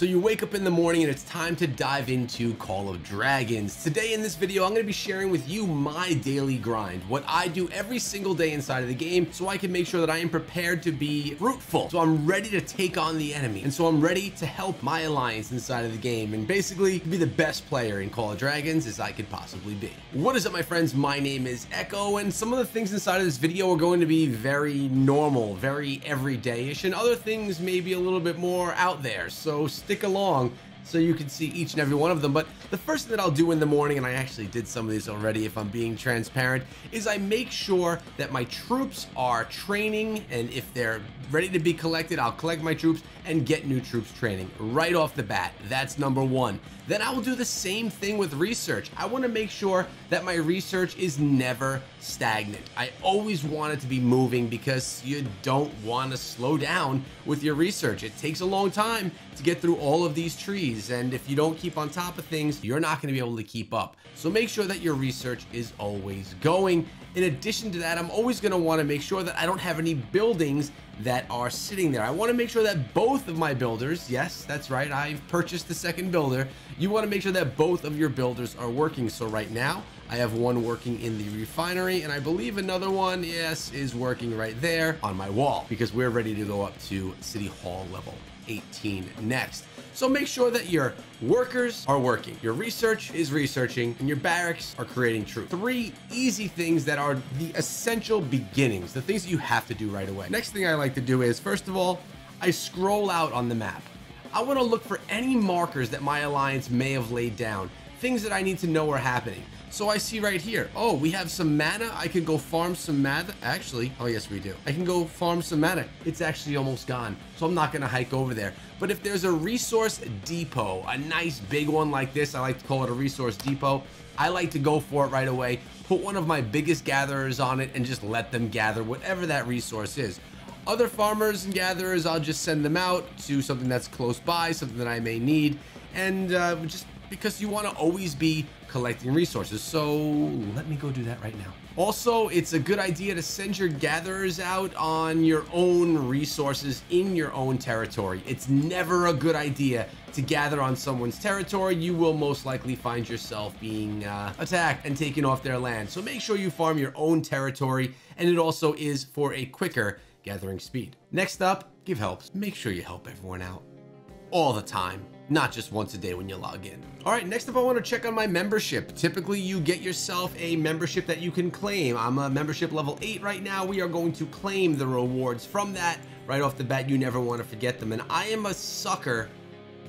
So you wake up in the morning and it's time to dive into Call of Dragons. Today in this video, I'm going to be sharing with you my daily grind, what I do every single day inside of the game so I can make sure that I am prepared to be fruitful. So I'm ready to take on the enemy. And so I'm ready to help my alliance inside of the game and basically be the best player in Call of Dragons as I could possibly be. What is up my friends? My name is Echo and some of the things inside of this video are going to be very normal, very everyday-ish and other things maybe a little bit more out there. So stick along so you can see each and every one of them. But the first thing that I'll do in the morning, and I actually did some of these already if I'm being transparent, is I make sure that my troops are training and if they're ready to be collected, I'll collect my troops and get new troops training right off the bat. That's number one. Then I will do the same thing with research. I want to make sure that my research is never stagnant. I always want it to be moving because you don't want to slow down with your research. It takes a long time to get through all of these trees and if you don't keep on top of things, you're not going to be able to keep up. So make sure that your research is always going. In addition to that, I'm always going to want to make sure that I don't have any buildings that are sitting there. I want to make sure that both of my builders, yes, that's right, I've purchased the second builder. You want to make sure that both of your builders are working. So right now, I have one working in the refinery, and I believe another one, yes, is working right there on my wall because we're ready to go up to City Hall level 18 next. So make sure that your workers are working, your research is researching, and your barracks are creating truth. Three easy things that are the essential beginnings, the things that you have to do right away. Next thing I like to do is, first of all, I scroll out on the map. I want to look for any markers that my alliance may have laid down, things that I need to know are happening. So I see right here, oh, we have some mana. I can go farm some mana. Actually, oh yes, we do. I can go farm some mana. It's actually almost gone, so I'm not gonna hike over there. But if there's a resource depot, a nice big one like this, I like to call it a resource depot, I like to go for it right away, put one of my biggest gatherers on it and just let them gather whatever that resource is. Other farmers and gatherers, I'll just send them out to something that's close by, something that I may need, and uh, just because you want to always be collecting resources. So let me go do that right now. Also, it's a good idea to send your gatherers out on your own resources in your own territory. It's never a good idea to gather on someone's territory. You will most likely find yourself being uh, attacked and taken off their land. So make sure you farm your own territory and it also is for a quicker gathering speed. Next up, give helps. Make sure you help everyone out all the time not just once a day when you log in. All right, next up, I want to check on my membership. Typically, you get yourself a membership that you can claim. I'm a membership level 8 right now. We are going to claim the rewards from that. Right off the bat, you never want to forget them. And I am a sucker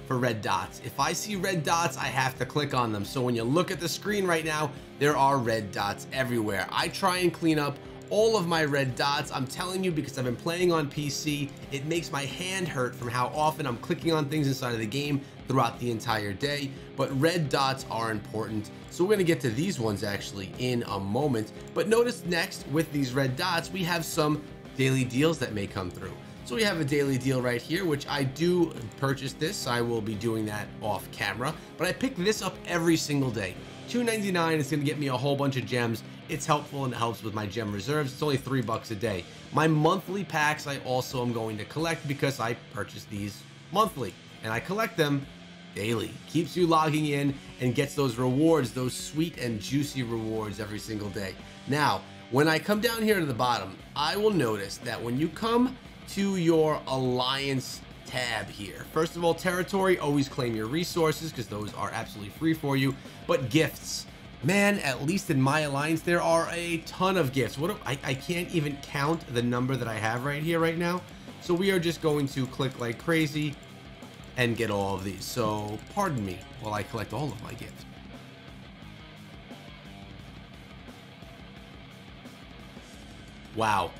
for red dots. If I see red dots, I have to click on them. So when you look at the screen right now, there are red dots everywhere. I try and clean up all of my red dots. I'm telling you because I've been playing on PC, it makes my hand hurt from how often I'm clicking on things inside of the game throughout the entire day. But red dots are important. So we're gonna get to these ones actually in a moment. But notice next with these red dots, we have some daily deals that may come through. So we have a daily deal right here, which I do purchase this. I will be doing that off camera, but I pick this up every single day. $2.99 is gonna get me a whole bunch of gems it's helpful and it helps with my gem reserves. It's only three bucks a day. My monthly packs I also am going to collect because I purchase these monthly and I collect them daily. Keeps you logging in and gets those rewards, those sweet and juicy rewards every single day. Now, when I come down here to the bottom, I will notice that when you come to your alliance tab here. First of all, territory, always claim your resources because those are absolutely free for you, but gifts man, at least in my alliance, there are a ton of gifts. What I, I can't even count the number that I have right here right now. So we are just going to click like crazy and get all of these. So pardon me while I collect all of my gifts. Wow.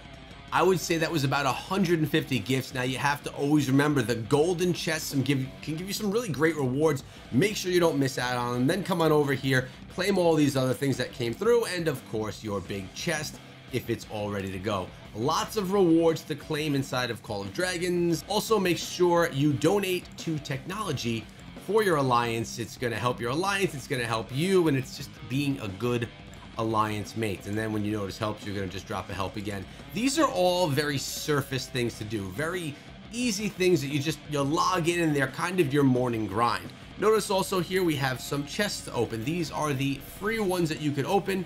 I would say that was about 150 gifts. Now you have to always remember the golden chests can give, can give you some really great rewards. Make sure you don't miss out on them. Then come on over here, claim all these other things that came through, and of course your big chest if it's all ready to go. Lots of rewards to claim inside of Call of Dragons. Also make sure you donate to technology for your alliance. It's going to help your alliance, it's going to help you, and it's just being a good alliance mates. And then when you notice helps, you're going to just drop a help again. These are all very surface things to do, very easy things that you just you log in and they're kind of your morning grind. Notice also here we have some chests to open. These are the free ones that you could open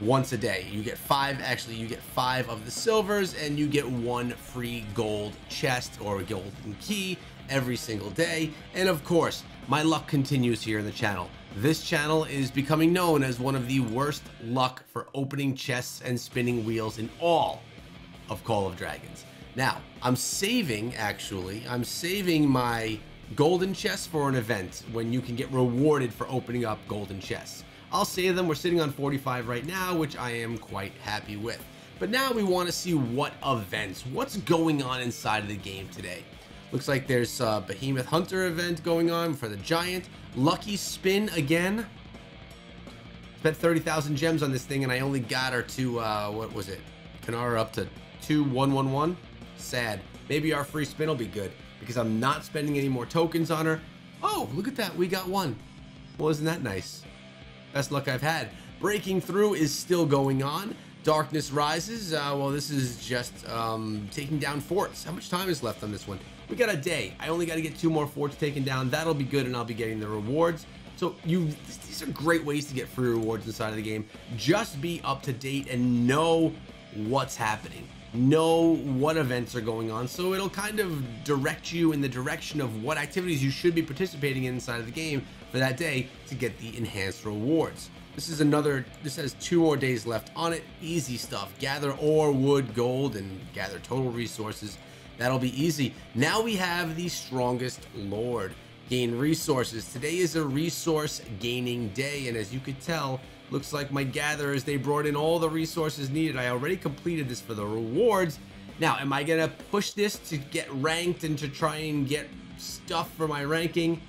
once a day. You get five, actually you get five of the silvers and you get one free gold chest or golden key every single day. And of course, my luck continues here in the channel. This channel is becoming known as one of the worst luck for opening chests and spinning wheels in all of Call of Dragons. Now, I'm saving, actually, I'm saving my golden chests for an event when you can get rewarded for opening up golden chests. I'll save them. We're sitting on 45 right now, which I am quite happy with. But now we want to see what events, what's going on inside of the game today. Looks like there's a Behemoth Hunter event going on for the Giant. Lucky Spin again. Spent 30,000 gems on this thing and I only got her to, uh, what was it? Kinnara up to 2111. Sad. Maybe our free spin will be good because I'm not spending any more tokens on her. Oh, look at that. We got one. Well, isn't that nice? Best luck I've had. Breaking through is still going on. Darkness rises. Uh, well, this is just um, taking down forts. How much time is left on this one? We got a day. I only got to get two more forts taken down. That'll be good, and I'll be getting the rewards. So you, these are great ways to get free rewards inside of the game. Just be up to date and know what's happening. Know what events are going on, so it'll kind of direct you in the direction of what activities you should be participating in inside of the game for that day to get the enhanced rewards. This is another, this has two more days left on it. Easy stuff. Gather ore, wood, gold, and gather total resources. That'll be easy. Now we have the strongest lord. Gain resources. Today is a resource gaining day, and as you could tell, looks like my gatherers, they brought in all the resources needed. I already completed this for the rewards. Now, am I gonna push this to get ranked and to try and get stuff for my ranking?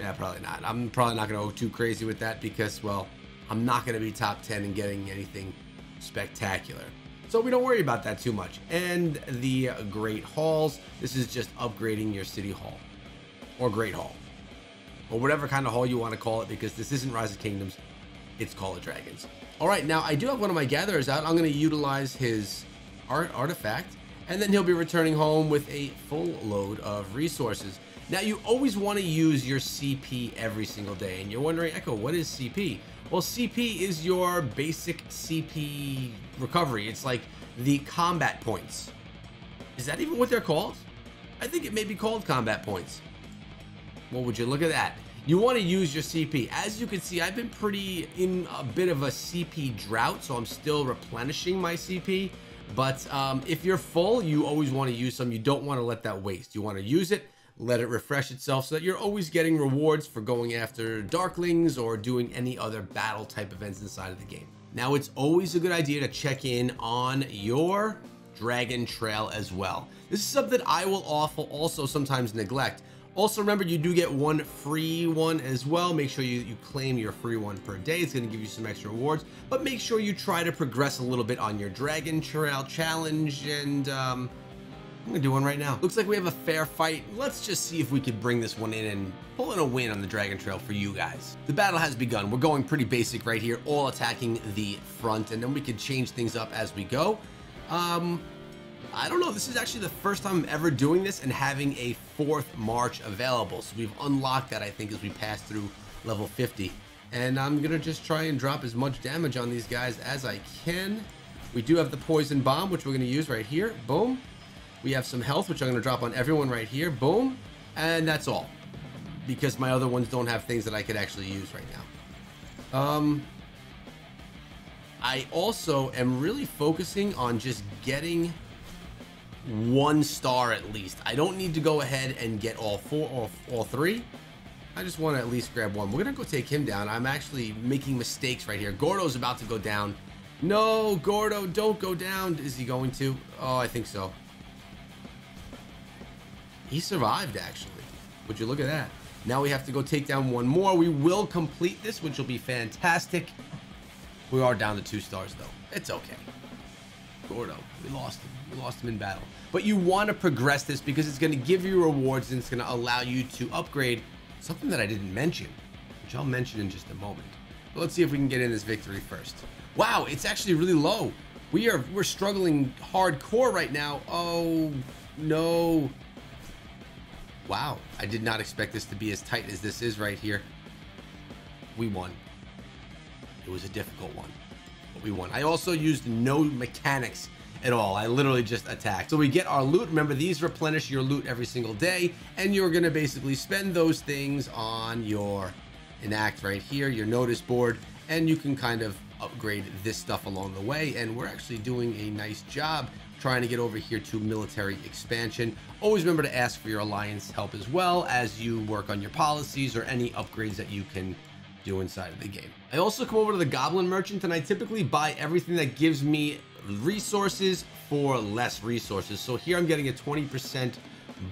Yeah, probably not. I'm probably not gonna go too crazy with that because, well, I'm not to be top 10 and getting anything spectacular. So we don't worry about that too much. And the Great Halls, this is just upgrading your City Hall or Great Hall or whatever kind of hall you want to call it because this isn't Rise of Kingdoms, it's Call of Dragons. All right, now I do have one of my gatherers out. I'm going to utilize his art artifact and then he'll be returning home with a full load of resources. Now you always want to use your CP every single day and you're wondering, Echo, what is CP? Well, CP is your basic CP recovery. It's like the combat points. Is that even what they're called? I think it may be called combat points. Well, would you look at that? You want to use your CP. As you can see, I've been pretty in a bit of a CP drought, so I'm still replenishing my CP. But um, if you're full, you always want to use some. You don't want to let that waste. You want to use it let it refresh itself so that you're always getting rewards for going after Darklings or doing any other battle type events inside of the game. Now, it's always a good idea to check in on your Dragon Trail as well. This is something I will also sometimes neglect. Also, remember, you do get one free one as well. Make sure you, you claim your free one per day. It's going to give you some extra rewards, but make sure you try to progress a little bit on your Dragon Trail challenge and um, I'm gonna do one right now. Looks like we have a fair fight. Let's just see if we could bring this one in and pull in a win on the Dragon Trail for you guys. The battle has begun. We're going pretty basic right here, all attacking the front, and then we can change things up as we go. Um, I don't know. This is actually the first time I'm ever doing this and having a fourth march available. So we've unlocked that, I think, as we pass through level 50. And I'm to just try and drop as much damage on these guys as I can. We do have the poison bomb, which we're to use right here. Boom. We have some health, which I'm going to drop on everyone right here. Boom. And that's all. Because my other ones don't have things that I could actually use right now. Um, I also am really focusing on just getting one star at least. I don't need to go ahead and get all four or all three. I just want to at least grab one. We're going to go take him down. I'm actually making mistakes right here. Gordo's about to go down. No, Gordo, don't go down. Is he going to? Oh, I think so. He survived, actually. Would you look at that? Now we have to go take down one more. We will complete this, which will be fantastic. We are down to two stars, though. It's okay. Gordo, we lost him. We lost him in battle. But you want to progress this because it's going to give you rewards and it's going to allow you to upgrade something that I didn't mention, which I'll mention in just a moment. But let's see if we can get in this victory first. Wow, it's actually really low. We are we're struggling hardcore right now. Oh no. Wow, I did not expect this to be as tight as this is right here. We won. It was a difficult one, but we won. I also used no mechanics at all. I literally just attacked. So we get our loot. Remember, these replenish your loot every single day, and you're going to basically spend those things on your enact right here, your notice board, and you can kind of upgrade this stuff along the way. And we're actually doing a nice job trying to get over here to military expansion. Always remember to ask for your alliance help as well as you work on your policies or any upgrades that you can do inside of the game. I also come over to the Goblin Merchant and I typically buy everything that gives me resources for less resources. So here I'm getting a 20%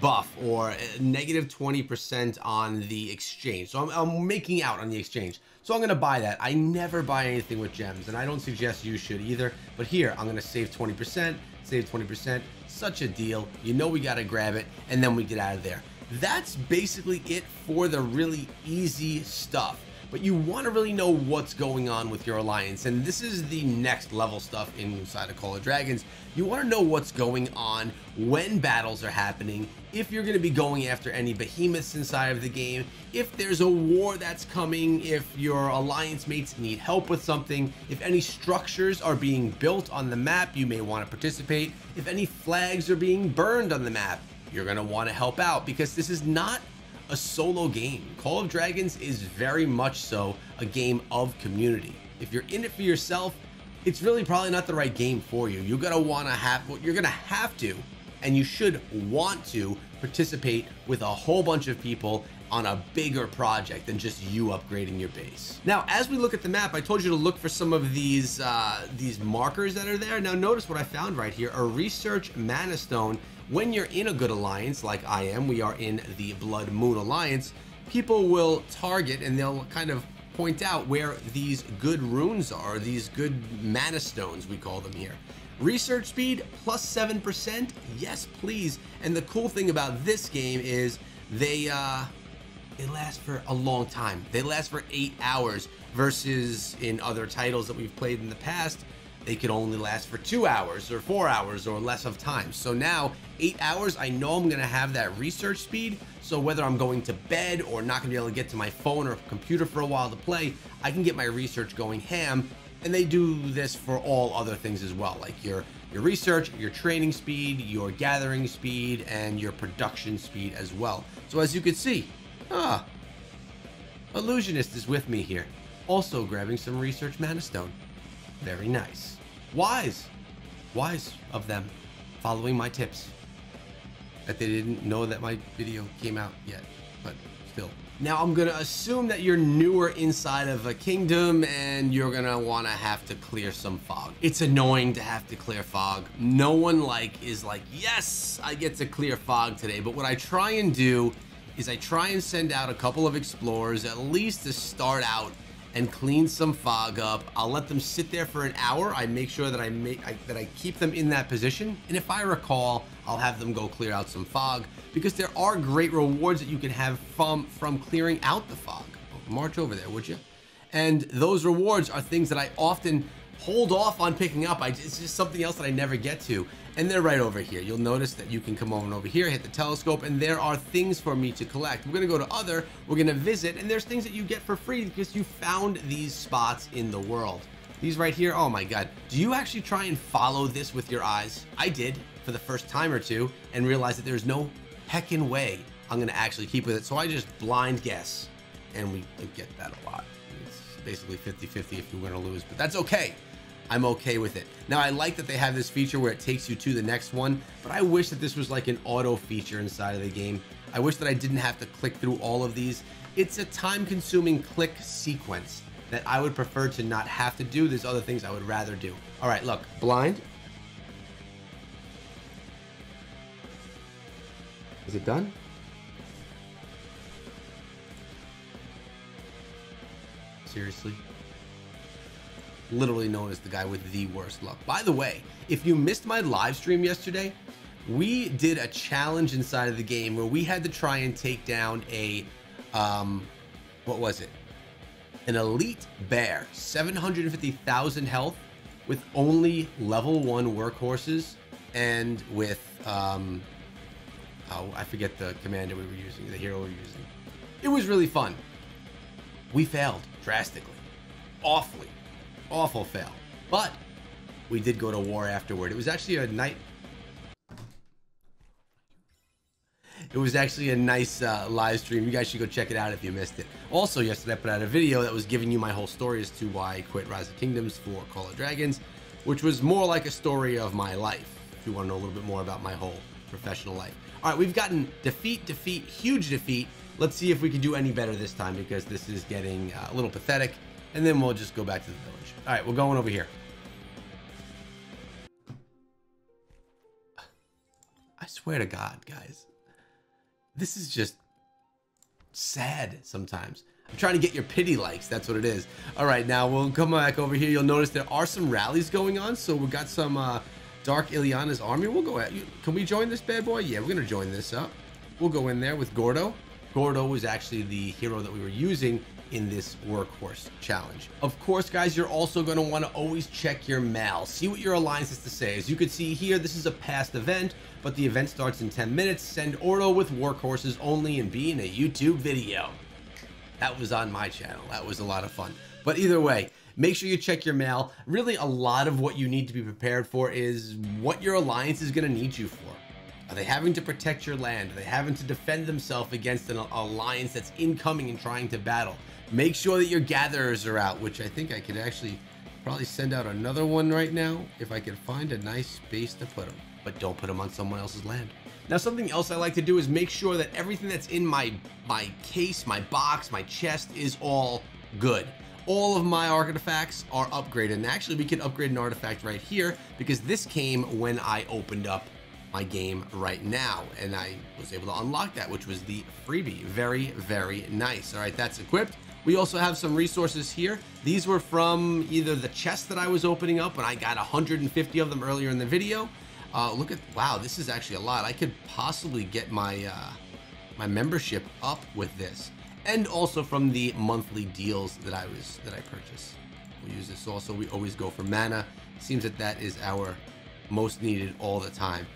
buff or negative 20% on the exchange. So I'm, I'm, making out on the exchange. So I'm going to buy that. I never buy anything with gems and I don't suggest you should either. But here I'm going to save 20%, save 20%. Such a deal. You know we got to grab it and then we get out of there. That's basically it for the really easy stuff but you want to really know what's going on with your alliance. And this is the next level stuff inside of Call of Dragons. You want to know what's going on when battles are happening, if you're going to be going after any behemoths inside of the game, if there's a war that's coming, if your alliance mates need help with something, if any structures are being built on the map, you may want to participate, if any flags are being burned on the map, you're going to want to help out because this is not a solo game. Call of Dragons is very much so a game of community. If you're in it for yourself, it's really probably not the right game for you. You're gonna wanna have, you're gonna have to, and you should want to participate with a whole bunch of people on a bigger project than just you upgrading your base. Now, as we look at the map, I told you to look for some of these uh, these markers that are there. Now, notice what I found right here, a research mana stone when you're in a good alliance, like I am, we are in the Blood Moon Alliance, people will target and they'll kind of point out where these good runes are, these good mana stones, we call them here. Research speed plus 7%, yes please. And the cool thing about this game is they, uh, they last for a long time. They last for eight hours versus in other titles that we've played in the past, they could only last for two hours or four hours or less of time. So now, eight hours, I know I'm gonna have that research speed. So whether I'm going to bed or not gonna be able to get to my phone or computer for a while to play, I can get my research going ham. And they do this for all other things as well, like your your research, your training speed, your gathering speed, and your production speed as well. So as you can see, ah, Illusionist is with me here, also grabbing some research mana stone. Very nice. Wise. Wise of them following my tips. That they didn't know that my video came out yet, but still. Now I'm gonna assume that you're newer inside of a kingdom and you're gonna wanna have to clear some fog. It's annoying to have to clear fog. No one like is like, yes, I get to clear fog today. But what I try and do is I try and send out a couple of explorers at least to start out and clean some fog up. I'll let them sit there for an hour. I make sure that I make I, that I keep them in that position. And if I recall, I'll have them go clear out some fog because there are great rewards that you can have from from clearing out the fog. March over there, would you? And those rewards are things that I often hold off on picking up. I, it's just something else that I never get to. And they're right over here. You'll notice that you can come over over here, hit the telescope, and there are things for me to collect. We're gonna go to other, we're gonna visit, and there's things that you get for free because you found these spots in the world. These right here, oh my god. Do you actually try and follow this with your eyes? I did for the first time or two and realized that there's no heckin' way I'm gonna actually keep with it. So I just blind guess, and we get that a lot. Basically 50-50 if you win or lose, but that's okay I'm okay with it. Now, I like that they have this feature where it takes you to the next one, but I wish that this was like an auto feature inside of the game. I wish that I didn't have to click through all of these. It's a time-consuming click sequence that I would prefer to not have to do. There's other things I would rather do. All right, look, blind. Is it done? Seriously? literally known as the guy with the worst luck. By the way, if you missed my live stream yesterday, we did a challenge inside of the game where we had to try and take down a, um, what was it? An elite bear, 750,000 health with only level one workhorses and with, um, oh, I forget the commander we were using, the hero we were using. It was really fun. We failed drastically, awfully, awful fail. But we did go to war afterward. It was actually a night. It was actually a nice uh, live stream. You guys should go check it out if you missed it. Also, yesterday I put out a video that was giving you my whole story as to why I quit Rise of Kingdoms for Call of Dragons, which was more like a story of my life. If you want to know a little bit more about my whole professional life. All right, we've gotten defeat, defeat, huge defeat. Let's see if we can do any better this time because this is getting uh, a little pathetic. And then we'll just go back to the village. All right, we're going over here. I swear to God, guys. This is just sad sometimes. I'm trying to get your pity likes. That's what it is. All right, now we'll come back over here. You'll notice there are some rallies going on. So we've got some uh, Dark Ilyana's army. We'll go at you. Can we join this bad boy? Yeah, we're going to join this up. We'll go in there with Gordo. Gordo was actually the hero that we were using in this workhorse challenge. Of course, guys, you're also going to want to always check your mail. See what your alliance has to say. As you can see here, this is a past event, but the event starts in 10 minutes. Send Gordo with workhorses only and be in a YouTube video. That was on my channel. That was a lot of fun. But either way, make sure you check your mail. Really, a lot of what you need to be prepared for is what your alliance is going to need you for. Are they having to protect your land? Are they having to defend themselves against an alliance that's incoming and trying to battle? Make sure that your gatherers are out, which I think I could actually probably send out another one right now if I could find a nice space to put them. But don't put them on someone else's land. Now, something else I like to do is make sure that everything that's in my, my case, my box, my chest is all good. All of my artifacts are upgraded. And actually, we can upgrade an artifact right here because this came when I opened up my game right now and I was able to unlock that which was the freebie very very nice all right that's equipped we also have some resources here. These were from either the chest that I was opening up and I got 150 of them earlier in the video. Uh, look at, wow, this is actually a lot. I could possibly get my, uh, my membership up with this. And also from the monthly deals that I was, that I purchased. We'll use this also. We always go for mana. Seems that that is our most needed all the time.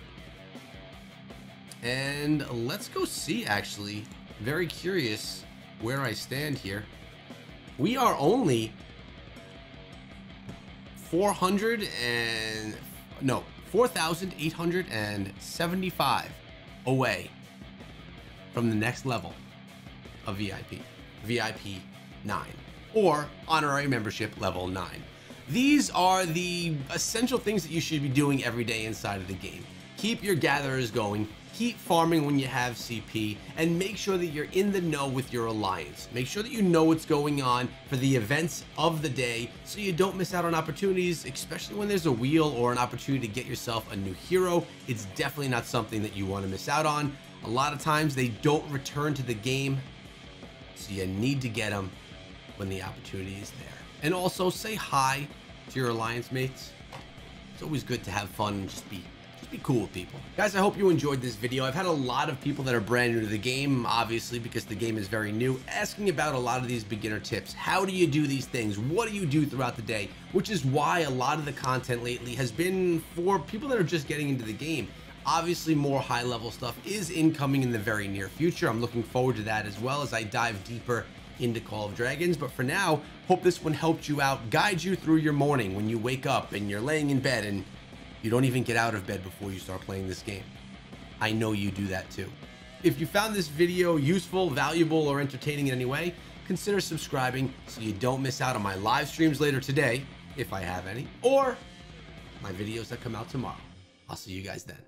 And let's go see actually. Very curious where I stand here we are only 400 and no 4,875 away from the next level of VIP, VIP 9 or honorary membership level 9. These are the essential things that you should be doing every day inside of the game. Keep your gatherers going, keep farming when you have CP, and make sure that you're in the know with your alliance. Make sure that you know what's going on for the events of the day so you don't miss out on opportunities, especially when there's a wheel or an opportunity to get yourself a new hero. It's definitely not something that you want to miss out on. A lot of times they don't return to the game, so you need to get them when the opportunity is there. And also say hi to your alliance mates. It's always good to have fun and just be be cool with people. Guys, I hope you enjoyed this video. I've had a lot of people that are brand new to the game, obviously, because the game is very new, asking about a lot of these beginner tips. How do you do these things? What do you do throughout the day? Which is why a lot of the content lately has been for people that are just getting into the game. Obviously, more high level stuff is incoming in the very near future. I'm looking forward to that as well as I dive deeper into Call of Dragons. But for now, hope this one helped you out, guide you through your morning when you wake up and you're laying in bed and you don't even get out of bed before you start playing this game. I know you do that too. If you found this video useful, valuable, or entertaining in any way, consider subscribing so you don't miss out on my live streams later today, if I have any, or my videos that come out tomorrow. I'll see you guys then.